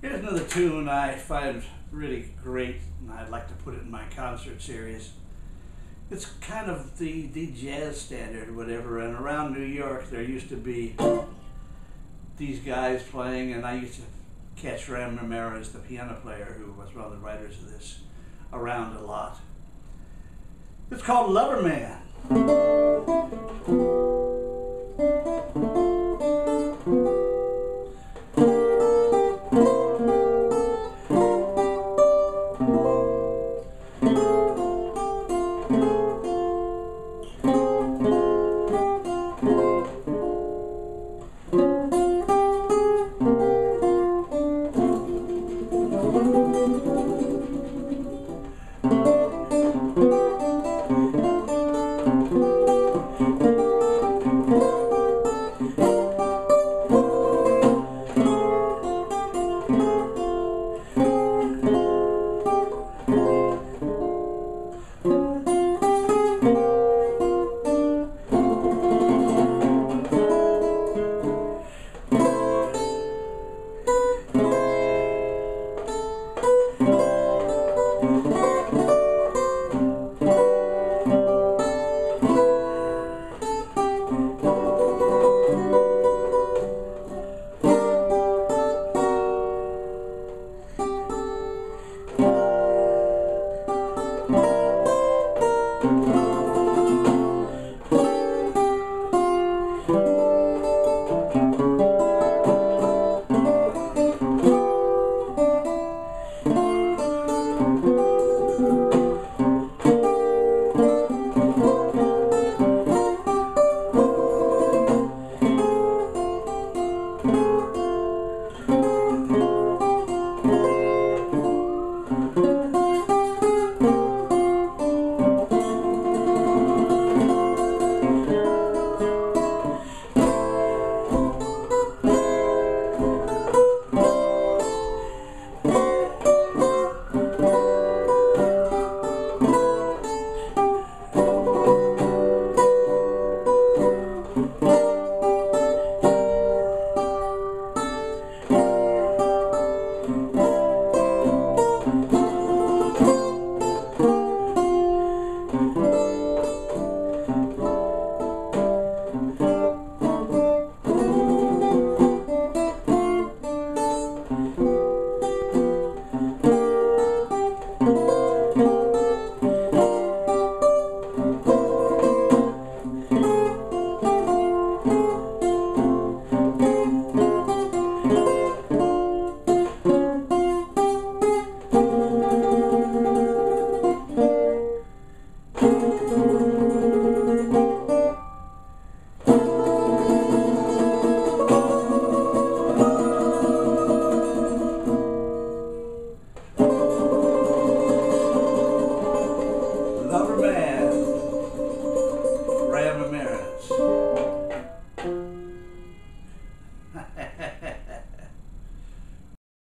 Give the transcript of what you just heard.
Here's another tune I find really great, and I'd like to put it in my concert series. It's kind of the, the jazz standard, or whatever, and around New York there used to be these guys playing, and I used to catch Ram Ramirez, the piano player, who was one of the writers of this, around a lot. It's called Lover Man.